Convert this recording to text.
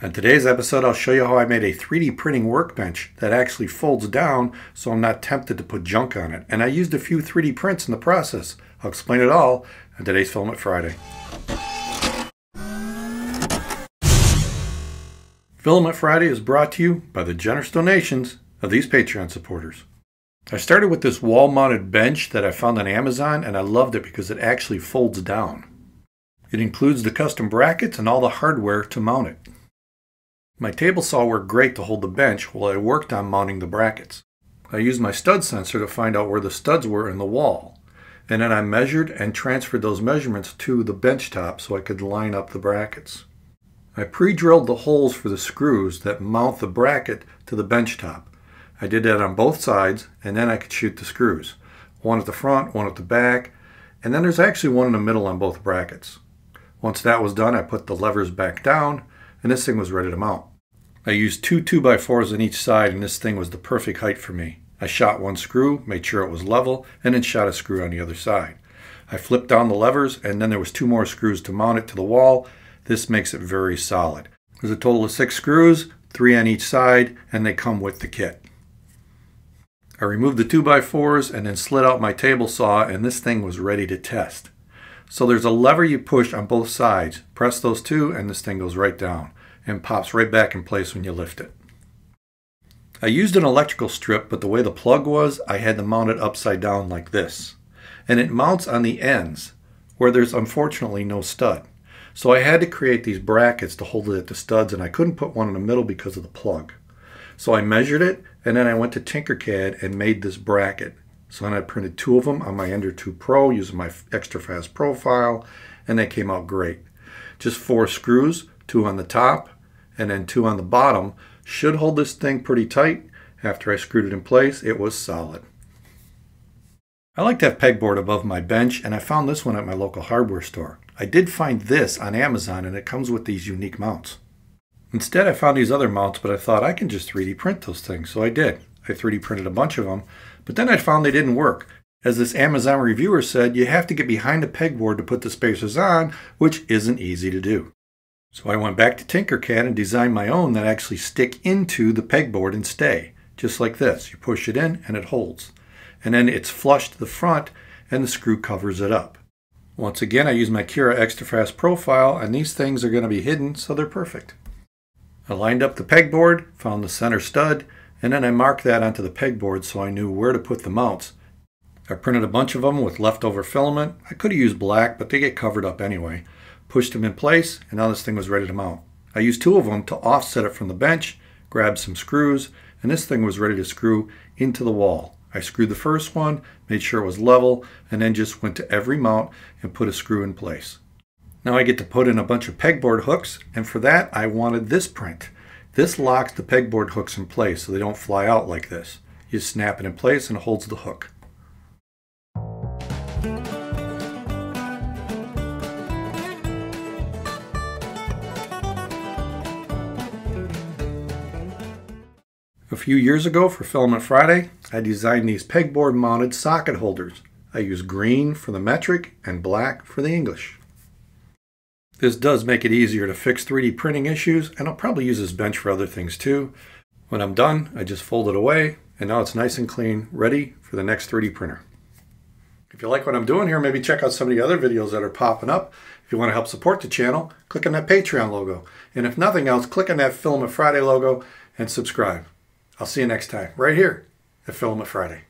On today's episode, I'll show you how I made a 3D printing workbench that actually folds down so I'm not tempted to put junk on it. And I used a few 3D prints in the process. I'll explain it all on today's Filament Friday. Filament Friday is brought to you by the generous donations of these Patreon supporters. I started with this wall-mounted bench that I found on Amazon and I loved it because it actually folds down. It includes the custom brackets and all the hardware to mount it. My table saw worked great to hold the bench while I worked on mounting the brackets. I used my stud sensor to find out where the studs were in the wall, and then I measured and transferred those measurements to the bench top so I could line up the brackets. I pre-drilled the holes for the screws that mount the bracket to the bench top. I did that on both sides, and then I could shoot the screws. One at the front, one at the back, and then there's actually one in the middle on both brackets. Once that was done, I put the levers back down, and this thing was ready to mount. I used two 2x4s on each side and this thing was the perfect height for me. I shot one screw, made sure it was level, and then shot a screw on the other side. I flipped down the levers and then there was two more screws to mount it to the wall. This makes it very solid. There's a total of six screws, three on each side, and they come with the kit. I removed the 2x4s and then slid out my table saw and this thing was ready to test. So there's a lever you push on both sides. Press those two and this thing goes right down and pops right back in place when you lift it. I used an electrical strip, but the way the plug was, I had to mount it upside down like this. And it mounts on the ends, where there's unfortunately no stud. So I had to create these brackets to hold it at the studs, and I couldn't put one in the middle because of the plug. So I measured it, and then I went to Tinkercad and made this bracket. So then I printed two of them on my Ender 2 Pro using my extra fast profile, and they came out great. Just four screws, two on the top, and then two on the bottom should hold this thing pretty tight. After I screwed it in place, it was solid. I like to have pegboard above my bench, and I found this one at my local hardware store. I did find this on Amazon, and it comes with these unique mounts. Instead, I found these other mounts, but I thought I can just 3D print those things, so I did. I 3D printed a bunch of them, but then I found they didn't work. As this Amazon reviewer said, you have to get behind the pegboard to put the spacers on, which isn't easy to do. So I went back to Tinkercad and designed my own that actually stick into the pegboard and stay, just like this. You push it in and it holds. And then it's flush to the front and the screw covers it up. Once again, I use my Cura Extra Fast profile and these things are going to be hidden so they're perfect. I lined up the pegboard, found the center stud, and then I marked that onto the pegboard so I knew where to put the mounts. I printed a bunch of them with leftover filament. I could have used black, but they get covered up anyway pushed them in place, and now this thing was ready to mount. I used two of them to offset it from the bench, grabbed some screws, and this thing was ready to screw into the wall. I screwed the first one, made sure it was level, and then just went to every mount and put a screw in place. Now I get to put in a bunch of pegboard hooks, and for that I wanted this print. This locks the pegboard hooks in place so they don't fly out like this. You snap it in place and it holds the hook. A few years ago for Filament Friday, I designed these pegboard mounted socket holders. I use green for the metric and black for the English. This does make it easier to fix 3D printing issues, and I'll probably use this bench for other things too. When I'm done, I just fold it away, and now it's nice and clean, ready for the next 3D printer. If you like what I'm doing here, maybe check out some of the other videos that are popping up. If you want to help support the channel, click on that Patreon logo. And if nothing else, click on that Filament Friday logo and subscribe. I'll see you next time, right here at Filament Friday.